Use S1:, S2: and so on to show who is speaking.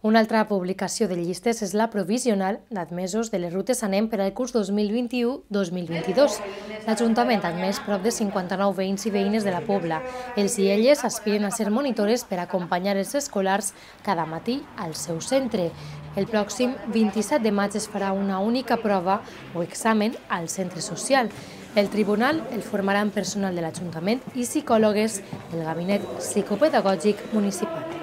S1: Una altra publicació de llistes és la provisional d'admesos de les rutes anem per al curs 2021-2022. L'Ajuntament ha admès prop de 59 veïns i veïnes de la Pobla. Els i elles aspiren a ser monitores per acompanyar els escolars cada matí al seu centre. El pròxim 27 de maig es farà una única prova o examen al centre social. El tribunal el formaran personal de l'Ajuntament i psicòlogues del Gabinet Psicopedagògic Municipal.